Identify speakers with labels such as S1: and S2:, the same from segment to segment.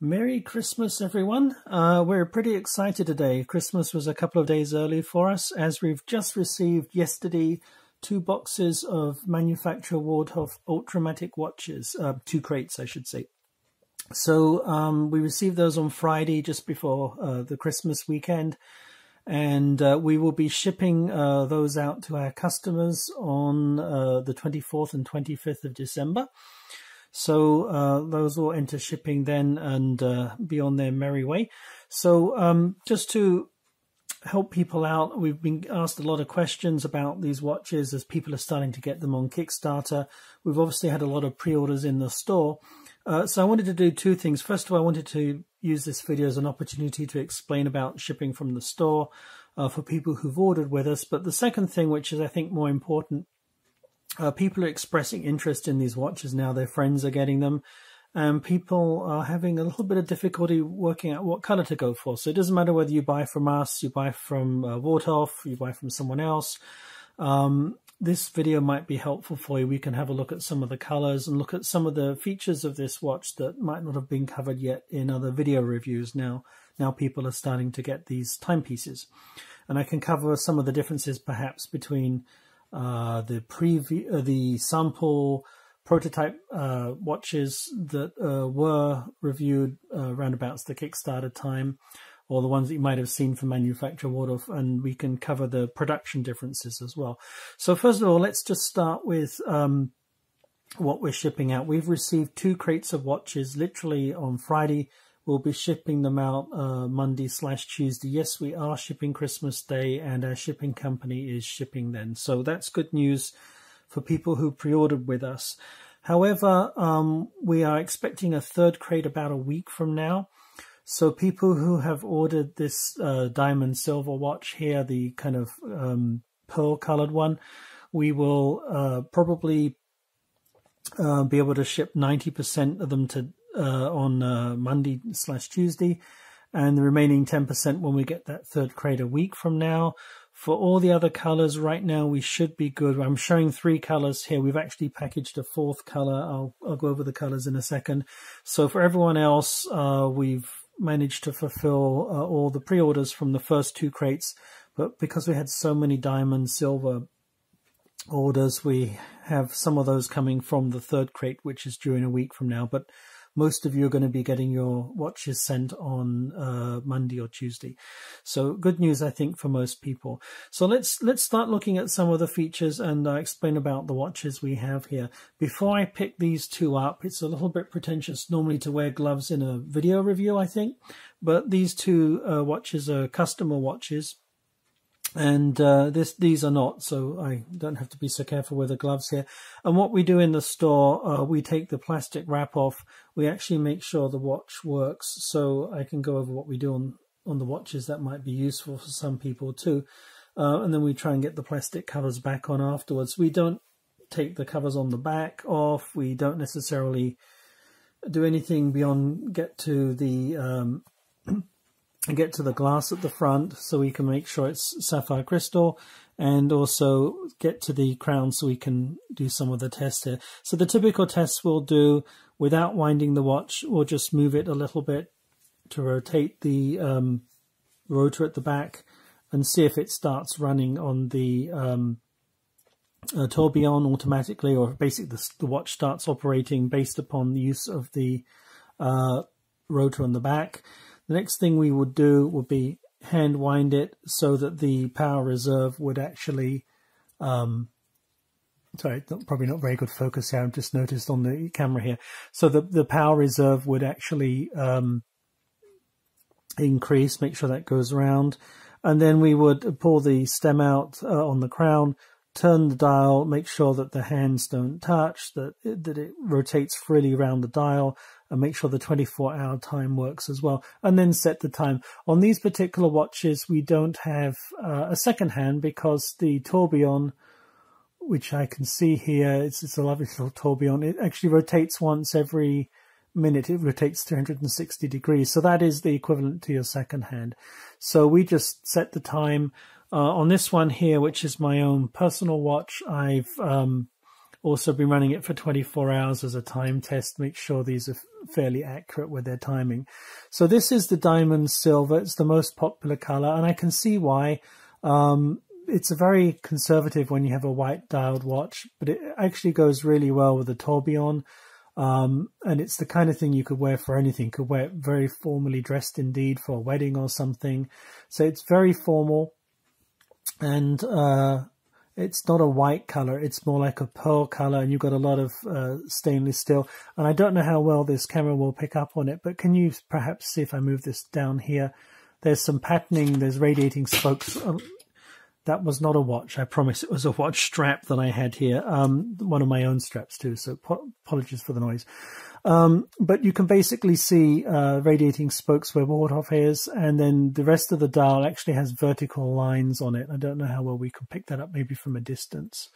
S1: Merry Christmas, everyone. Uh, we're pretty excited today. Christmas was a couple of days early for us as we've just received yesterday two boxes of manufacturer Waldhoff Ultramatic watches, uh, two crates, I should say. So um, we received those on Friday just before uh, the Christmas weekend and uh, we will be shipping uh, those out to our customers on uh, the 24th and 25th of December. So uh, those will enter shipping then and uh, be on their merry way. So um, just to help people out, we've been asked a lot of questions about these watches as people are starting to get them on Kickstarter. We've obviously had a lot of pre-orders in the store. Uh, so I wanted to do two things. First of all, I wanted to use this video as an opportunity to explain about shipping from the store uh, for people who've ordered with us. But the second thing, which is I think more important, uh, people are expressing interest in these watches now. Their friends are getting them. And people are having a little bit of difficulty working out what color to go for. So it doesn't matter whether you buy from us, you buy from uh, Waldhoff, you buy from someone else. Um, this video might be helpful for you. We can have a look at some of the colors and look at some of the features of this watch that might not have been covered yet in other video reviews now. Now people are starting to get these timepieces. And I can cover some of the differences perhaps between uh, the preview, uh, the sample prototype uh, watches that uh, were reviewed uh, roundabouts the Kickstarter time, or the ones that you might have seen from manufacturer Waldhoff, and we can cover the production differences as well. So first of all, let's just start with um, what we're shipping out. We've received two crates of watches literally on Friday We'll be shipping them out uh, Monday slash Tuesday. Yes, we are shipping Christmas Day, and our shipping company is shipping then. So that's good news for people who pre-ordered with us. However, um, we are expecting a third crate about a week from now. So people who have ordered this uh, diamond silver watch here, the kind of um, pearl colored one, we will uh, probably uh, be able to ship 90% of them to uh, on uh, Monday slash Tuesday, and the remaining 10% when we get that third crate a week from now. For all the other colors, right now we should be good. I'm showing three colors here. We've actually packaged a fourth color. I'll, I'll go over the colors in a second. So for everyone else, uh, we've managed to fulfill uh, all the pre-orders from the first two crates. But because we had so many diamond silver orders, we have some of those coming from the third crate, which is due in a week from now. But most of you are going to be getting your watches sent on uh, Monday or Tuesday. So good news, I think, for most people. So let's let's start looking at some of the features and uh, explain about the watches we have here. Before I pick these two up, it's a little bit pretentious normally to wear gloves in a video review, I think. But these two uh, watches are customer watches and uh, this these are not so I don't have to be so careful with the gloves here. And what we do in the store uh, we take the plastic wrap off. We actually make sure the watch works so I can go over what we do on on the watches. That might be useful for some people too. Uh, and then we try and get the plastic covers back on afterwards. We don't take the covers on the back off. We don't necessarily do anything beyond get to the um, get to the glass at the front so we can make sure it's sapphire crystal and also get to the crown so we can do some of the tests here. So the typical tests we'll do without winding the watch, we'll just move it a little bit to rotate the um, rotor at the back and see if it starts running on the um, uh, tourbillon automatically or basically the, the, watch starts operating based upon the use of the uh, rotor on the back. The next thing we would do would be hand wind it so that the power reserve would actually, um, sorry, probably not very good focus here. I've just noticed on the camera here. So the, the power reserve would actually um, increase, make sure that goes around. And then we would pull the stem out uh, on the crown, turn the dial, make sure that the hands don't touch, that it, that it rotates freely around the dial, and make sure the 24 hour time works as well, and then set the time. On these particular watches, we don't have uh, a second hand because the tourbillon, which I can see here, it's, it's a lovely little tourbillon, it actually rotates once every minute. It rotates 360 degrees. So that is the equivalent to your second hand. So we just set the time. Uh, on this one here, which is my own personal watch, I've um, also been running it for 24 hours as a time test, make sure these are fairly accurate with their timing. So this is the diamond silver. It's the most popular color and I can see why. Um, it's a very conservative when you have a white dialed watch, but it actually goes really well with the tourbillon. Um, and it's the kind of thing you could wear for anything. Could wear it very formally dressed indeed for a wedding or something. So it's very formal and, uh, it's not a white color. It's more like a pearl color and you've got a lot of uh, stainless steel. And I don't know how well this camera will pick up on it, but can you perhaps see if I move this down here? There's some patterning, there's radiating spokes um, that was not a watch. I promise it was a watch strap that I had here. Um, one of my own straps too. So apologies for the noise. Um, but you can basically see uh, radiating spokes where Waldhoff is, and then the rest of the dial actually has vertical lines on it. I don't know how well we can pick that up, maybe from a distance.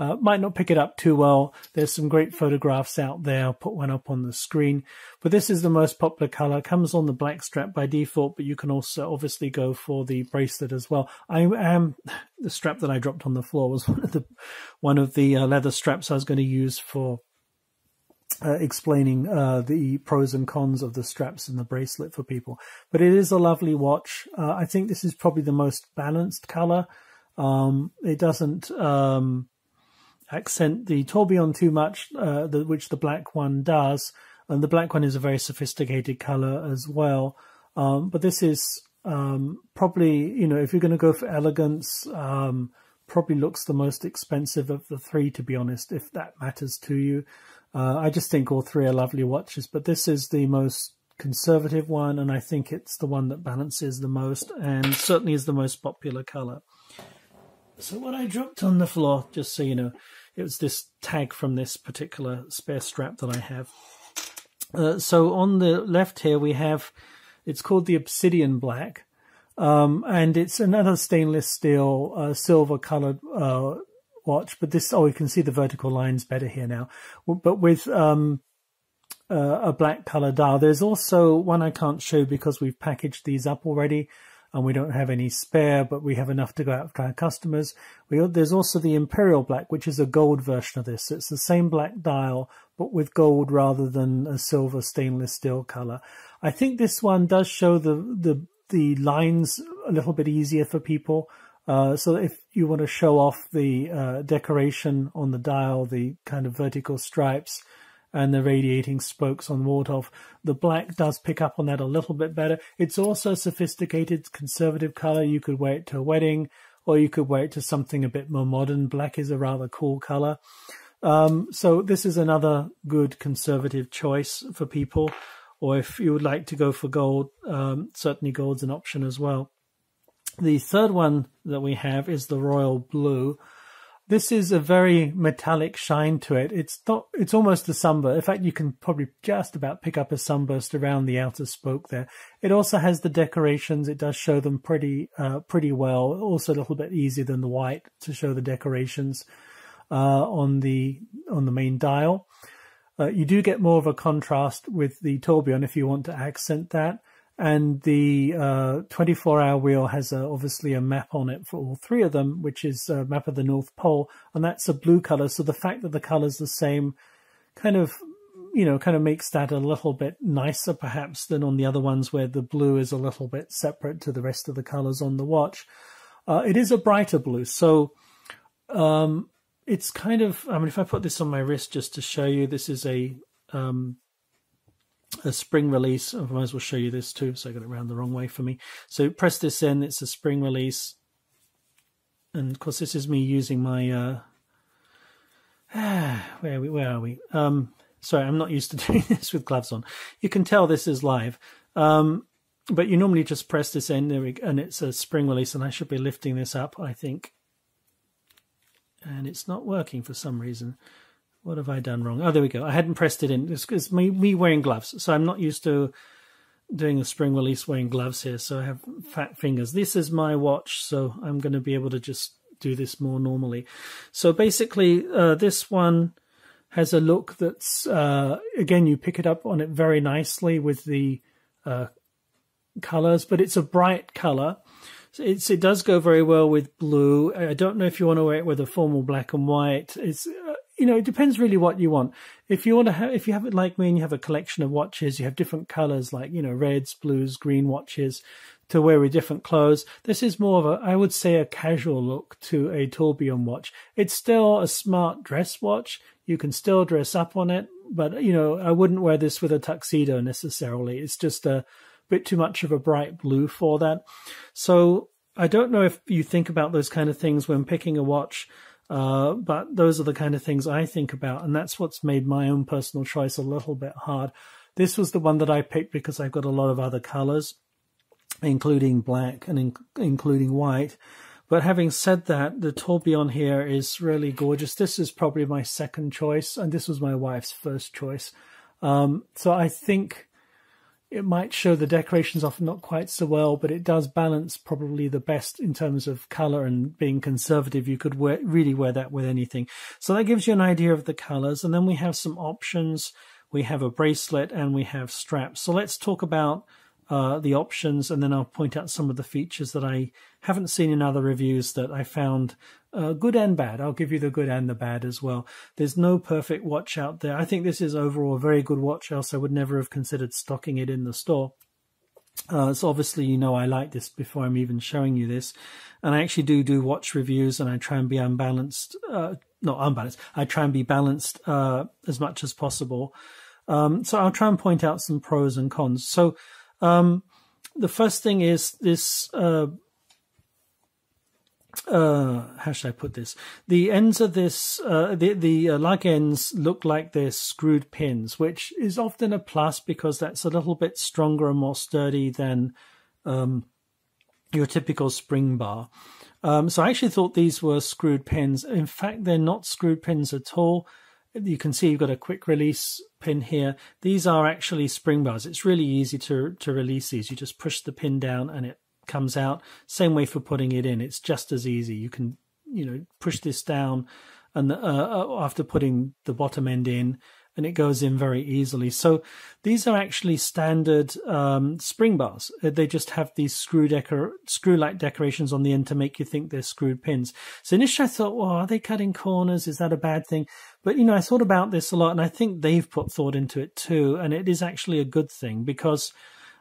S1: Uh, might not pick it up too well. There's some great photographs out there. I'll put one up on the screen. But this is the most popular color. Comes on the black strap by default, but you can also obviously go for the bracelet as well. I am the strap that I dropped on the floor was one of the one of the uh, leather straps I was going to use for uh, explaining uh, the pros and cons of the straps and the bracelet for people. But it is a lovely watch. Uh, I think this is probably the most balanced color. Um, it doesn't um, accent the tourbillon too much, uh, the, which the black one does. And the black one is a very sophisticated color as well. Um, but this is um, probably, you know, if you're going to go for elegance, um, probably looks the most expensive of the three, to be honest, if that matters to you. Uh, I just think all three are lovely watches, but this is the most conservative one, and I think it's the one that balances the most, and certainly is the most popular color. So what I dropped on the floor, just so you know, it was this tag from this particular spare strap that I have. Uh, so on the left here we have, it's called the Obsidian Black, um, and it's another stainless steel uh, silver colored uh, watch. But this, oh, you can see the vertical lines better here now. But with um, uh, a black color dial. There's also one I can't show because we've packaged these up already and we don't have any spare, but we have enough to go out to our customers. We, there's also the Imperial Black, which is a gold version of this. It's the same black dial, but with gold rather than a silver stainless steel color. I think this one does show the, the, the lines a little bit easier for people. Uh, so if you want to show off the uh, decoration on the dial, the kind of vertical stripes, and the radiating spokes on Waldhoff. The black does pick up on that a little bit better. It's also sophisticated, conservative color. You could wear it to a wedding or you could wear it to something a bit more modern. Black is a rather cool color. Um, so this is another good conservative choice for people. Or if you would like to go for gold, um, certainly gold's an option as well. The third one that we have is the royal blue. This is a very metallic shine to it. It's not. It's almost a sunburst. In fact, you can probably just about pick up a sunburst around the outer spoke there. It also has the decorations. It does show them pretty, uh, pretty well. Also, a little bit easier than the white to show the decorations uh, on the on the main dial. Uh, you do get more of a contrast with the tourbillon if you want to accent that and the uh, 24 hour wheel has a, obviously a map on it for all three of them, which is a map of the North Pole, and that's a blue color. So the fact that the color's the same kind of, you know, kind of makes that a little bit nicer perhaps than on the other ones where the blue is a little bit separate to the rest of the colors on the watch. Uh, it is a brighter blue. So um, it's kind of, I mean, if I put this on my wrist just to show you, this is a um, a spring release. I might as well show you this too. So I got it around the wrong way for me. So press this in. It's a spring release. And of course, this is me using my, uh, where are we? Where are we? Um, sorry, I'm not used to doing this with gloves on. You can tell this is live. Um, but you normally just press this in there and it's a spring release and I should be lifting this up, I think. And it's not working for some reason. What have I done wrong? Oh, there we go. I hadn't pressed it in. It's, it's me, me wearing gloves. So I'm not used to doing a spring release wearing gloves here. So I have fat fingers. This is my watch. So I'm going to be able to just do this more normally. So basically, uh, this one has a look that's, uh, again, you pick it up on it very nicely with the uh, colors, but it's a bright color. It's, it does go very well with blue. I don't know if you want to wear it with a formal black and white. It's you know, it depends really what you want. If you want to have, if you have it like me and you have a collection of watches, you have different colors like, you know, reds, blues, green watches to wear with different clothes. This is more of a, I would say, a casual look to a tourbillon watch. It's still a smart dress watch. You can still dress up on it, but, you know, I wouldn't wear this with a tuxedo necessarily. It's just a bit too much of a bright blue for that. So I don't know if you think about those kind of things when picking a watch. Uh, but those are the kind of things I think about, and that's what's made my own personal choice a little bit hard. This was the one that I picked because I've got a lot of other colors, including black and in including white. But having said that, the tourbillon here is really gorgeous. This is probably my second choice, and this was my wife's first choice. Um, so I think it might show the decorations off not quite so well, but it does balance probably the best in terms of color and being conservative. You could wear, really wear that with anything. So that gives you an idea of the colors. And then we have some options. We have a bracelet and we have straps. So let's talk about uh, the options and then I'll point out some of the features that I haven't seen in other reviews that I found uh, good and bad. I'll give you the good and the bad as well. There's no perfect watch out there. I think this is overall a very good watch, else I would never have considered stocking it in the store. Uh, so obviously, you know, I like this before I'm even showing you this. And I actually do do watch reviews and I try and be unbalanced, uh, not unbalanced, I try and be balanced uh, as much as possible. Um, so I'll try and point out some pros and cons. So um, the first thing is this uh, uh, how should I put this? The ends of this, uh, the the uh, lug ends look like they're screwed pins, which is often a plus because that's a little bit stronger and more sturdy than um, your typical spring bar. Um, so I actually thought these were screwed pins. In fact, they're not screwed pins at all. You can see you've got a quick release pin here. These are actually spring bars. It's really easy to to release these. You just push the pin down and it comes out. Same way for putting it in. It's just as easy. You can, you know, push this down and uh, uh, after putting the bottom end in and it goes in very easily. So these are actually standard um, spring bars. Uh, they just have these screw decor screw-like decorations on the end to make you think they're screwed pins. So initially I thought, well, are they cutting corners? Is that a bad thing? But you know, I thought about this a lot, and I think they've put thought into it too, and it is actually a good thing because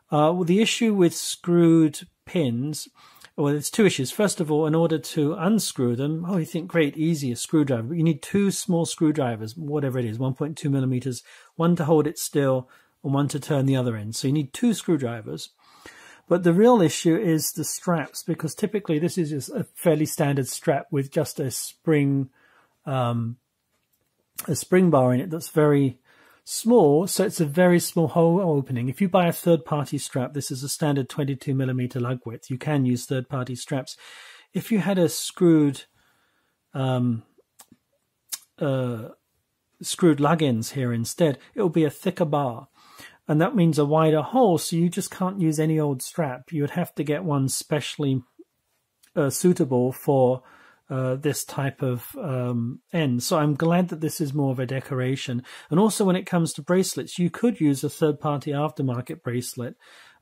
S1: uh, the issue with screwed pins, well, there's two issues. First of all, in order to unscrew them, oh, you think, great, easy, a screwdriver. But you need two small screwdrivers, whatever it is, 1.2 millimeters, one to hold it still and one to turn the other end. So you need two screwdrivers. But the real issue is the straps, because typically this is just a fairly standard strap with just a spring, um, a spring bar in it that's very small, so it's a very small hole opening. If you buy a third party strap, this is a standard 22 millimeter lug width. You can use third party straps. If you had a screwed, um, uh, screwed lug ends here instead, it will be a thicker bar. And that means a wider hole, so you just can't use any old strap. You would have to get one specially uh, suitable for uh, this type of um, end. So I'm glad that this is more of a decoration. And also when it comes to bracelets, you could use a third party aftermarket bracelet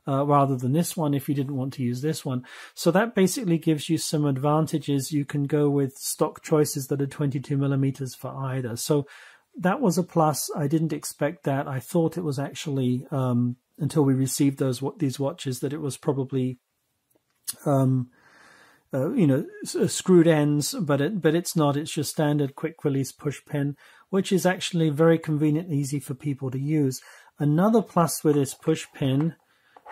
S1: uh, rather than this one if you didn't want to use this one. So that basically gives you some advantages. You can go with stock choices that are 22 millimeters for either. So that was a plus. I didn't expect that. I thought it was actually um, until we received those these watches that it was probably um, uh, you know, uh, screwed ends, but it, but it's not. It's your standard quick release push pin, which is actually very convenient and easy for people to use. Another plus with this push pin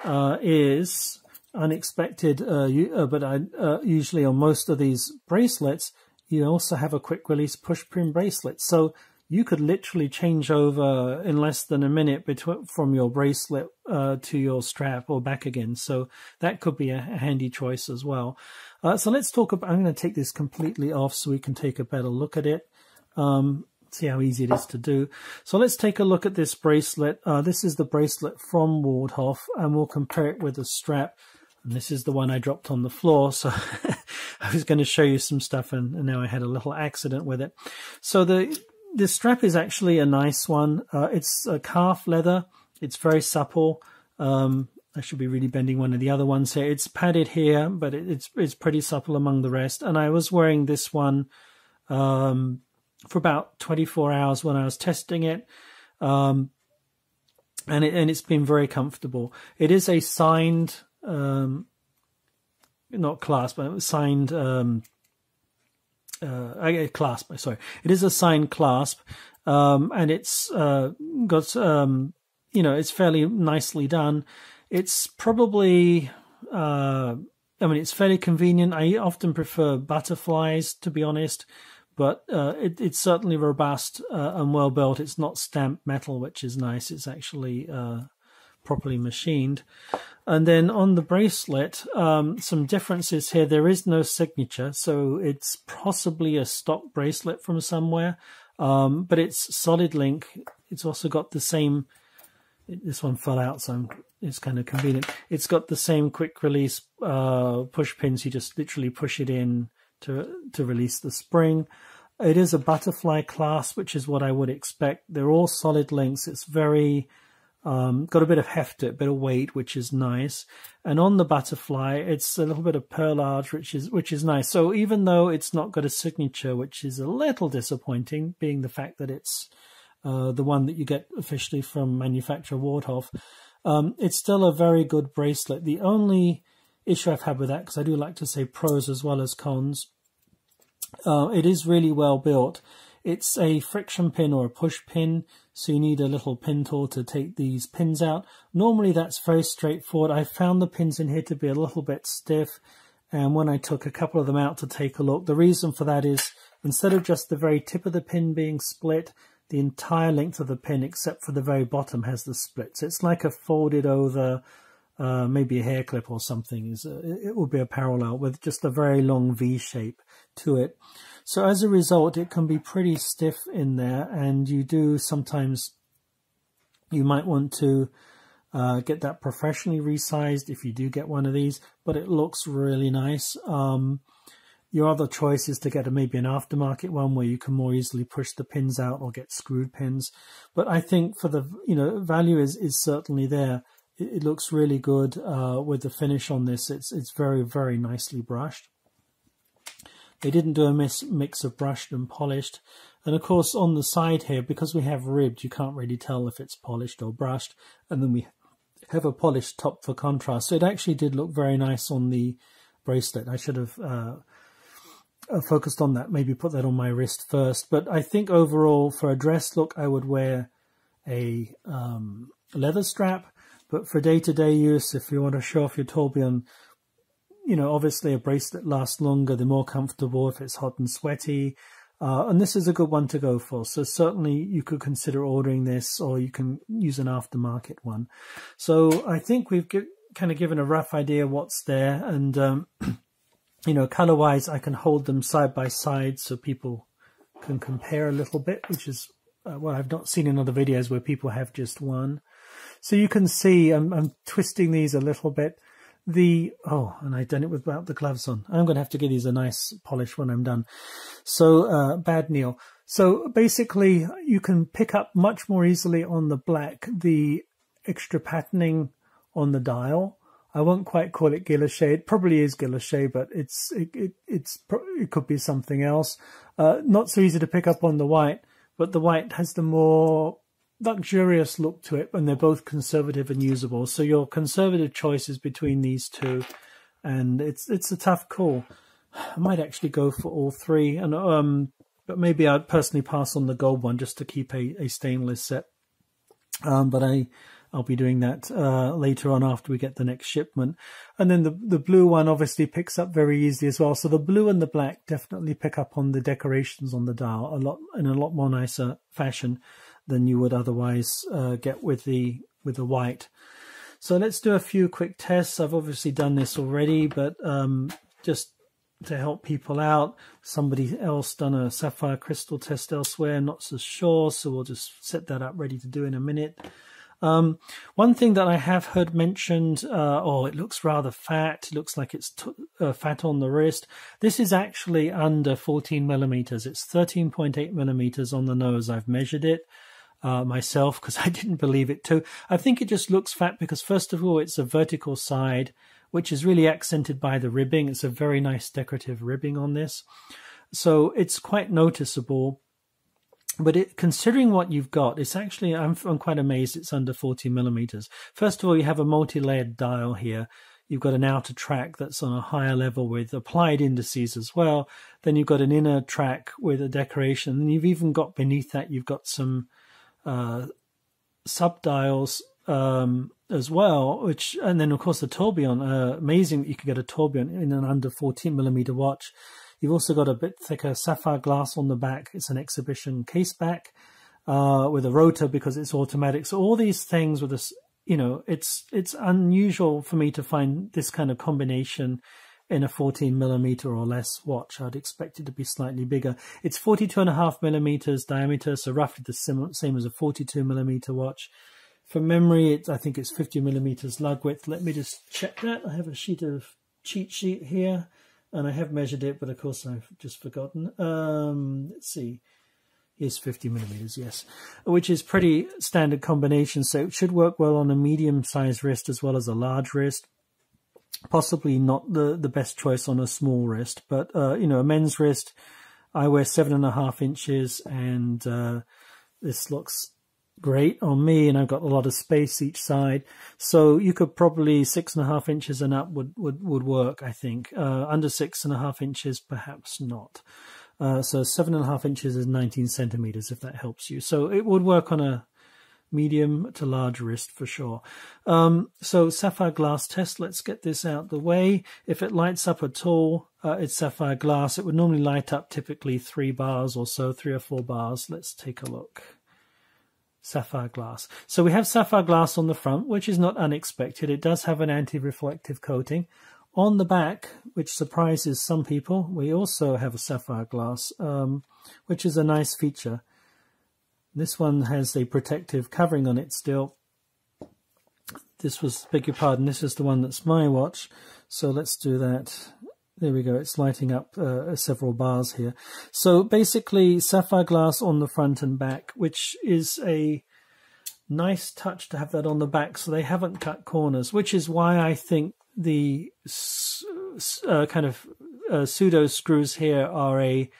S1: uh, is unexpected, uh, you, uh, but I, usually on most of these bracelets, you also have a quick release push pin bracelet. So you could literally change over in less than a minute between from your bracelet to your strap or back again. So that could be a handy choice as well. Uh, so let's talk about, I'm going to take this completely off so we can take a better look at it. Um, see how easy it is to do. So let's take a look at this bracelet. Uh, this is the bracelet from Waldhoff and we'll compare it with the strap. And this is the one I dropped on the floor. So I was going to show you some stuff and, and, now I had a little accident with it. So the, the strap is actually a nice one. Uh, it's a calf leather. It's very supple. Um, I should be really bending one of the other ones here. It's padded here, but it, it's it's pretty supple among the rest. And I was wearing this one um, for about 24 hours when I was testing it. Um, and it, and it's been very comfortable. It is a signed, um, not clasp, but signed, um, uh, clasp. Sorry, it is a signed clasp, um, and it's uh, got um, you know it's fairly nicely done. It's probably uh, I mean it's fairly convenient. I often prefer butterflies to be honest, but uh, it, it's certainly robust uh, and well built. It's not stamped metal, which is nice. It's actually uh, properly machined. And then on the bracelet, um, some differences here. There is no signature, so it's possibly a stock bracelet from somewhere, um, but it's solid link. It's also got the same. This one fell out, so it's kind of convenient. It's got the same quick release uh, push pins. You just literally push it in to to release the spring. It is a butterfly clasp, which is what I would expect. They're all solid links. It's very um, got a bit of heft a bit of weight, which is nice. And on the butterfly, it's a little bit of perlage, which is which is nice. So even though it's not got a signature, which is a little disappointing, being the fact that it's uh, the one that you get officially from manufacturer Waldhoff, um, it's still a very good bracelet. The only issue I've had with that, because I do like to say pros as well as cons, uh, it is really well built. It's a friction pin or a push pin, so you need a little pin tool to take these pins out. Normally that's very straightforward. I found the pins in here to be a little bit stiff, and when I took a couple of them out to take a look, the reason for that is instead of just the very tip of the pin being split, the entire length of the pin except for the very bottom has the split. So it's like a folded over, uh, maybe a hair clip or something. Is It will be a parallel with just a very long V shape to it. So as a result, it can be pretty stiff in there, and you do sometimes, you might want to uh, get that professionally resized if you do get one of these, but it looks really nice. Um, your other choice is to get a, maybe an aftermarket one where you can more easily push the pins out or get screwed pins. But I think for the, you know, value is, is certainly there. It, it looks really good uh, with the finish on this. It's, it's very, very nicely brushed. They didn't do a mix, mix of brushed and polished. And of course, on the side here, because we have ribbed, you can't really tell if it's polished or brushed. And then we have a polished top for contrast. So it actually did look very nice on the bracelet. I should have uh, uh, focused on that, maybe put that on my wrist first. But I think overall, for a dress look, I would wear a um, leather strap. But for day-to-day -day use, if you want to show off your tourbillon, you know, obviously a bracelet lasts longer, the more comfortable if it's hot and sweaty. Uh, and this is a good one to go for. So certainly you could consider ordering this or you can use an aftermarket one. So I think we've kind of given a rough idea what's there. And, um, you know, color wise, I can hold them side by side so people can compare a little bit, which is uh, what I've not seen in other videos where people have just one. So you can see I'm, I'm twisting these a little bit. The oh and I've done it without the gloves on. I'm going to have to give these a nice polish when I'm done. So uh, bad Neil so basically you can pick up much more easily on the black the extra patterning on the dial I won't quite call it guilloche it probably is guilloche but it's it, it it's it could be something else uh, not so easy to pick up on the white but the white has the more luxurious look to it, and they're both conservative and usable. So your conservative choice is between these two, and it's it's a tough call. I might actually go for all three, and um, but maybe I'd personally pass on the gold one just to keep a, a stainless set. Um, but I I'll be doing that uh, later on after we get the next shipment. And then the the blue one obviously picks up very easily as well. So the blue and the black definitely pick up on the decorations on the dial a lot in a lot more nicer fashion than you would otherwise uh, get with the with the white. So let's do a few quick tests. I've obviously done this already, but um, just to help people out, somebody else done a sapphire crystal test elsewhere, not so sure, so we'll just set that up ready to do in a minute. Um, one thing that I have heard mentioned, uh, oh, it looks rather fat. It looks like it's uh, fat on the wrist. This is actually under 14 millimeters. It's 13.8 millimeters on the nose. I've measured it uh, myself because I didn't believe it too. I think it just looks fat because, first of all, it's a vertical side, which is really accented by the ribbing. It's a very nice decorative ribbing on this. So it's quite noticeable. But it, considering what you've got, it's actually I'm, I'm quite amazed it's under 40 millimeters. First of all, you have a multi-layered dial here. You've got an outer track that's on a higher level with applied indices as well. Then you've got an inner track with a decoration, and you've even got beneath that you've got some uh, sub dials um, as well. Which and then of course the tourbillon. Uh, amazing that you can get a tourbillon in an under 14 millimeter watch. You've also got a bit thicker sapphire glass on the back. It's an exhibition case back uh, with a rotor because it's automatic. So all these things with this, you know, it's it's unusual for me to find this kind of combination in a 14 millimeter or less watch. I'd expect it to be slightly bigger. It's 42 and a half millimeters diameter, so roughly the sim- same as a 42 millimeter watch. For memory, it's, I think it's 50 millimeters lug width. Let me just check that. I have a sheet of cheat sheet here and I have measured it, but of course I've just forgotten. Um, let's see. Is 50 millimeters, yes, which is pretty standard combination. So it should work well on a medium-sized wrist as well as a large wrist. Possibly not the the best choice on a small wrist, but uh, you know, a men's wrist. I wear seven and a half inches, and uh, this looks great on me and I've got a lot of space each side. So you could probably six and a half inches and up would, would, would work, I think. Uh, under six and a half inches, perhaps not. Uh, so seven and a half inches is 19 centimeters, if that helps you. So it would work on a medium to large wrist for sure. Um, so sapphire glass test, let's get this out the way. If it lights up at all, uh, it's sapphire glass. It would normally light up typically three bars or so, three or four bars. Let's take a look sapphire glass. So we have sapphire glass on the front, which is not unexpected. It does have an anti-reflective coating. On the back, which surprises some people, we also have a sapphire glass, um, which is a nice feature. This one has a protective covering on it still. This was, beg your pardon, this is the one that's my watch. So let's do that. There we go. It's lighting up uh, several bars here. So basically sapphire glass on the front and back, which is a nice touch to have that on the back. So they haven't cut corners, which is why I think the uh, kind of uh, pseudo screws here are a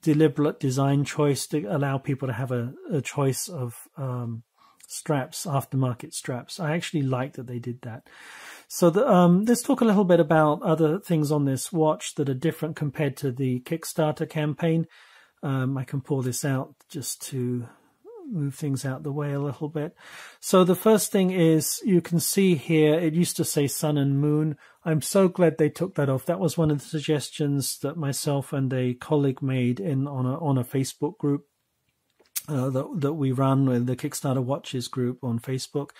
S1: deliberate design choice to allow people to have a, a choice of um, straps, aftermarket straps. I actually like that they did that. So the, um, let's talk a little bit about other things on this watch that are different compared to the Kickstarter campaign. Um, I can pull this out just to move things out the way a little bit. So the first thing is you can see here, it used to say sun and moon. I'm so glad they took that off. That was one of the suggestions that myself and a colleague made in on a, on a Facebook group uh, that, that we run with the Kickstarter Watches group on Facebook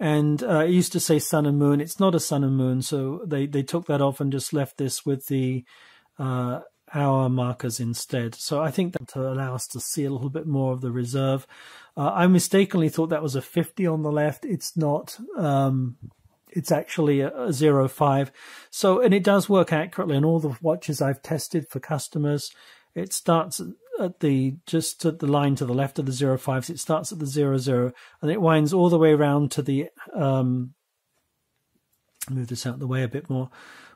S1: and uh, it used to say sun and moon. It's not a sun and moon, so they they took that off and just left this with the uh, hour markers instead. So I think that to allow us to see a little bit more of the reserve. Uh, I mistakenly thought that was a 50 on the left. It's not. Um, it's actually a, a zero five. So, and it does work accurately on all the watches I've tested for customers. It starts at the just at the line to the left of the zero fives. It starts at the zero zero and it winds all the way around to the um, move this out of the way a bit more,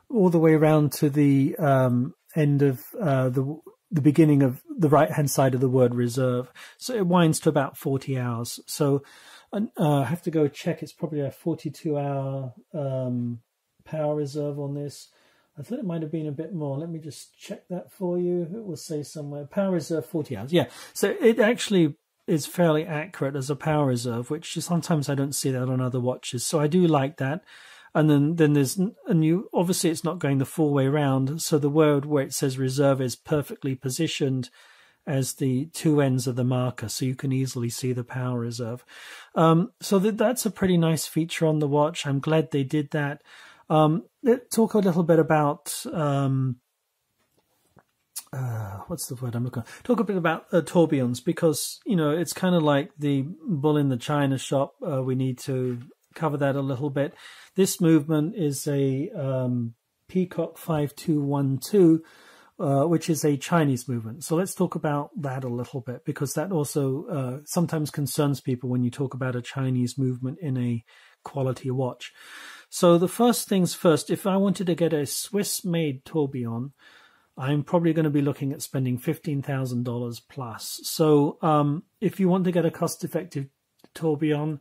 S1: all the way around to the um, end of uh, the the beginning of the right hand side of the word reserve. So it winds to about forty hours. So uh, I have to go check. It's probably a forty two hour um, power reserve on this. I thought it might have been a bit more. Let me just check that for you. It will say somewhere power reserve 40 hours. Yeah. So it actually is fairly accurate as a power reserve, which sometimes I don't see that on other watches. So I do like that. And then, then there's a new, obviously it's not going the full way round. So the word where it says reserve is perfectly positioned as the two ends of the marker. So you can easily see the power reserve. Um, so that, that's a pretty nice feature on the watch. I'm glad they did that. Um, talk a little bit about um, uh, what's the word I'm looking. For? Talk a bit about uh, tourbillons because you know it's kind of like the bull in the china shop. Uh, we need to cover that a little bit. This movement is a um, Peacock five two one two. Uh, which is a Chinese movement. So let's talk about that a little bit because that also uh, sometimes concerns people when you talk about a Chinese movement in a quality watch. So the first things first, if I wanted to get a Swiss-made tourbillon, I'm probably going to be looking at spending $15,000 plus. So um, if you want to get a cost effective tourbillon,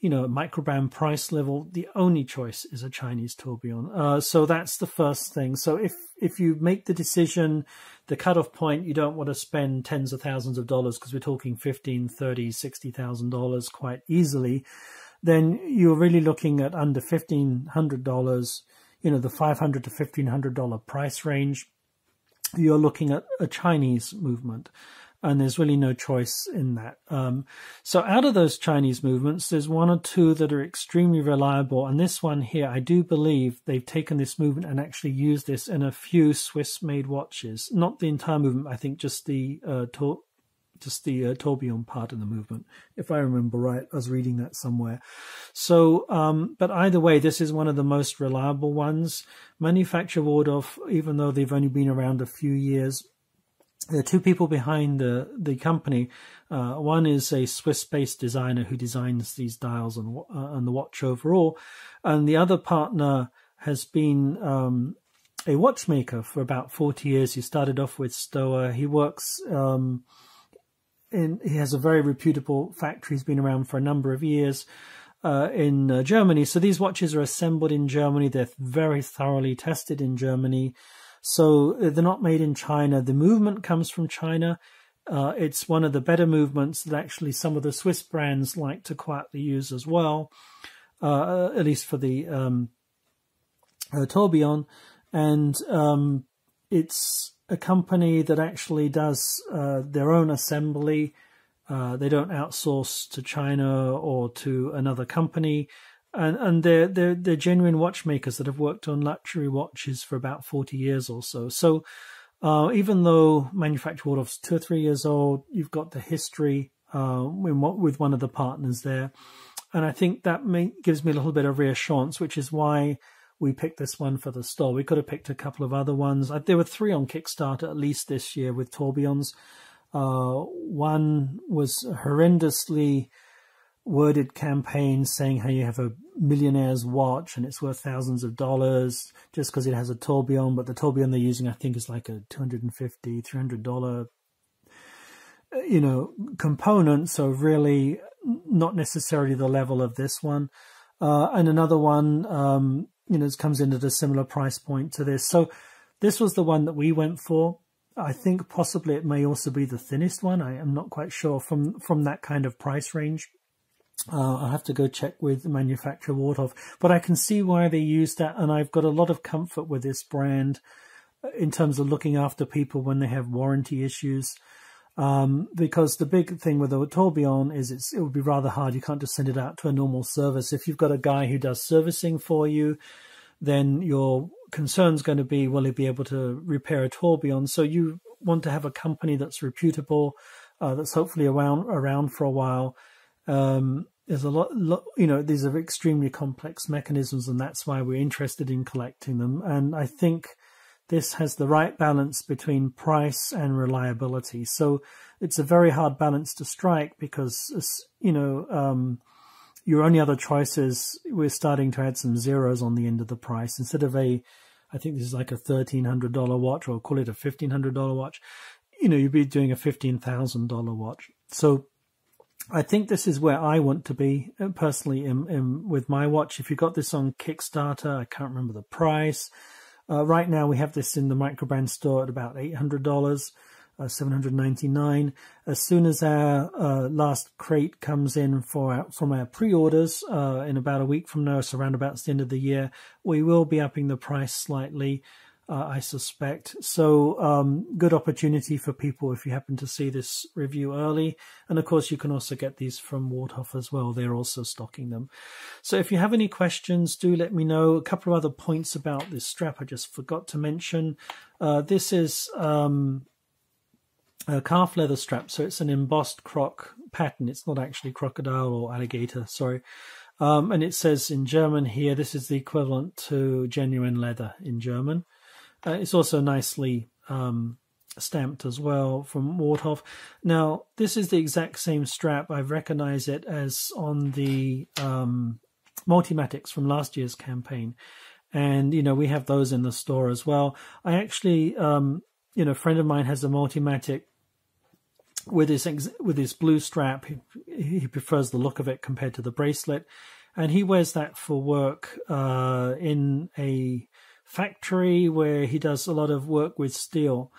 S1: you know, microbrand price level, the only choice is a Chinese tourbillon. Uh, so that's the first thing. So if, if you make the decision, the cutoff point, you don't want to spend tens of thousands of dollars because we're talking 15, 30, $60,000 quite easily, then you're really looking at under $1,500, you know, the $500 to $1,500 price range. You're looking at a Chinese movement and there's really no choice in that. Um, so out of those Chinese movements, there's one or two that are extremely reliable, and this one here, I do believe they've taken this movement and actually used this in a few Swiss-made watches. Not the entire movement, I think just the uh, just the uh, tourbillon part of the movement, if I remember right. I was reading that somewhere. So, um, but either way, this is one of the most reliable ones. Manufacture Waldhoff, even though they've only been around a few years, there are two people behind the the company. Uh, one is a Swiss-based designer who designs these dials and uh, and the watch overall, and the other partner has been um, a watchmaker for about forty years. He started off with Stowa. He works. Um, in, he has a very reputable factory. He's been around for a number of years. Uh, in uh, Germany. So these watches are assembled in Germany. They're very thoroughly tested in Germany. So uh, they're not made in China. The movement comes from China. Uh, it's one of the better movements that actually some of the Swiss brands like to quietly use as well, uh, at least for the um, uh, tourbillon. And um, it's a company that actually does uh, their own assembly. Uh, they don't outsource to China or to another company and and they're they're they're genuine watchmakers that have worked on luxury watches for about forty years or so. So uh, even though manufacture Waldhoff's two or three years old, you've got the history uh, with one of the partners there, and I think that may, gives me a little bit of reassurance, which is why we picked this one for the store. We could have picked a couple of other ones. Uh, there were three on Kickstarter at least this year with tourbillons. Uh, one was horrendously worded campaign saying how you have a millionaire's watch and it's worth thousands of dollars just because it has a tourbillon, but the tourbillon they're using, I think, is like a $250, $300, uh, you know, component. So really not necessarily the level of this one. Uh, and another one, um, you know, comes in at a similar price point to this. So this was the one that we went for. I think possibly it may also be the thinnest one. I am not quite sure from from that kind of price range. Uh, I'll have to go check with the manufacturer Waldhoff, but I can see why they use that, and I've got a lot of comfort with this brand uh, in terms of looking after people when they have warranty issues. Um, because the big thing with the tourbillon is it's, it would be rather hard. You can't just send it out to a normal service. If you've got a guy who does servicing for you, then your concern's going to be, will he be able to repair a tourbillon? So you want to have a company that's reputable, uh, that's hopefully around, around for a while, um, there's a lot, lot, you know, these are extremely complex mechanisms, and that's why we're interested in collecting them. And I think this has the right balance between price and reliability. So it's a very hard balance to strike because, you know, um, your only other choice is we're starting to add some zeros on the end of the price instead of a, I think this is like a thirteen hundred dollar watch, or call it a fifteen hundred dollar watch. You know, you'd be doing a fifteen thousand dollar watch. So I think this is where I want to be uh, personally in, in, with my watch. If you got this on Kickstarter, I can't remember the price. Uh, right now, we have this in the microbrand store at about eight hundred dollars, uh, seven hundred ninety nine. As soon as our uh, last crate comes in for our, from our pre-orders uh, in about a week from now, so around about the end of the year, we will be upping the price slightly uh, I suspect. So, um, good opportunity for people if you happen to see this review early. And of course, you can also get these from Waldhoff as well. They're also stocking them. So, if you have any questions, do let me know. A couple of other points about this strap I just forgot to mention. Uh, this is um, a calf leather strap, so it's an embossed croc pattern. It's not actually crocodile or alligator, sorry. Um, and it says in German here, this is the equivalent to genuine leather in German. Uh, it's also nicely um, stamped as well from Waldhoff. Now, this is the exact same strap. I recognize it as on the um, Multimatics from last year's campaign. And, you know, we have those in the store as well. I actually um, you know, a friend of mine has a Multimatic with his with his blue strap. He, he, prefers the look of it compared to the bracelet, and he wears that for work uh, in a factory where he does a lot of work with steel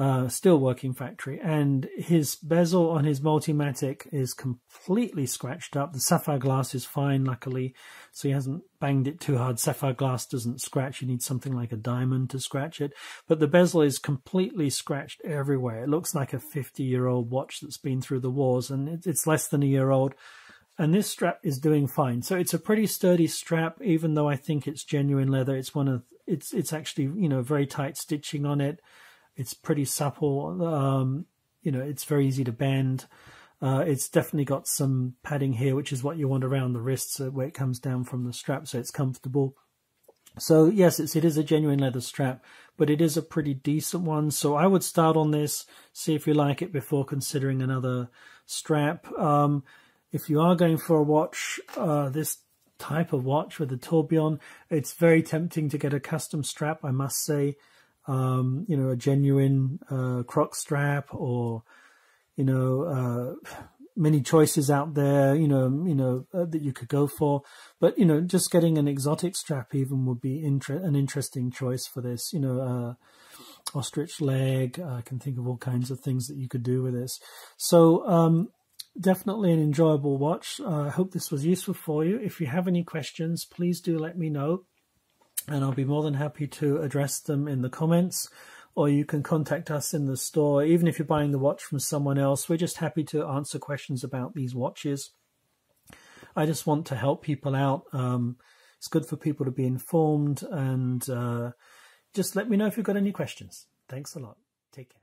S1: uh, steel working factory, and his bezel on his Multimatic is completely scratched up. The sapphire glass is fine, luckily, so he hasn't banged it too hard. Sapphire glass doesn't scratch; you need something like a diamond to scratch it. But the bezel is completely scratched everywhere. It looks like a 50-year-old watch that's been through the wars, and it's less than a year old. And this strap is doing fine. So it's a pretty sturdy strap, even though I think it's genuine leather. It's one of it's it's actually you know very tight stitching on it. It's pretty supple. Um, you know, it's very easy to bend. Uh, it's definitely got some padding here, which is what you want around the wrists where it comes down from the strap, so it's comfortable. So yes, it's, it is a genuine leather strap, but it is a pretty decent one. So I would start on this, see if you like it before considering another strap. Um, if you are going for a watch, uh, this type of watch with a tourbillon, it's very tempting to get a custom strap, I must say um, you know, a genuine uh, croc strap or, you know, uh, many choices out there, you know, you know, uh, that you could go for. But, you know, just getting an exotic strap even would be inter- an interesting choice for this, you know, uh, ostrich leg. I can think of all kinds of things that you could do with this. So, um, definitely an enjoyable watch. Uh, I hope this was useful for you. If you have any questions, please do let me know and I'll be more than happy to address them in the comments or you can contact us in the store. Even if you're buying the watch from someone else, we're just happy to answer questions about these watches. I just want to help people out. Um, it's good for people to be informed and uh, just let me know if you've got any questions. Thanks a lot. Take care.